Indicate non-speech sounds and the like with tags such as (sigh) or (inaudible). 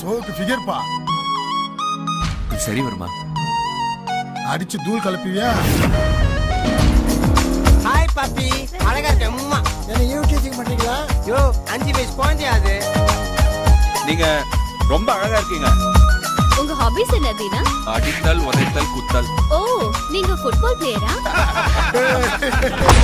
ஃபிகர்ப்பா சரி வருமா? அடிச்சு தூள் கலப்பிவியா? ஹாய் பாப்பி அழகா இருக்க உம்மா. என்ன யூ டீச்சிங் பண்றீங்களா? யோ அஞ்சு வயசு குழந்தையா அது. நீங்க ரொம்ப அழகா இருக்கீங்க. உங்க ஹாபிஸ் என்ன தீனா அடித்தல் உதைத்தல் குத்தல். ஓ நீங்க ஃபுட்பால் பிளேயரா (laughs)